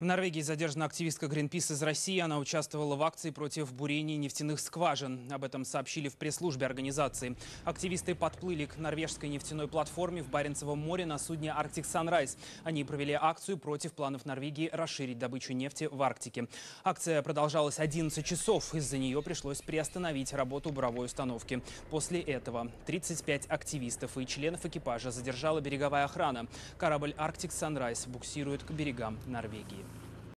В Норвегии задержана активистка Greenpeace из России. Она участвовала в акции против бурения нефтяных скважин. Об этом сообщили в пресс-службе организации. Активисты подплыли к норвежской нефтяной платформе в Баренцевом море на судне Arctic Sunrise. Они провели акцию против планов Норвегии расширить добычу нефти в Арктике. Акция продолжалась 11 часов. Из-за нее пришлось приостановить работу буровой установки. После этого 35 активистов и членов экипажа задержала береговая охрана. Корабль Arctic Sunrise буксирует к берегам Норвегии.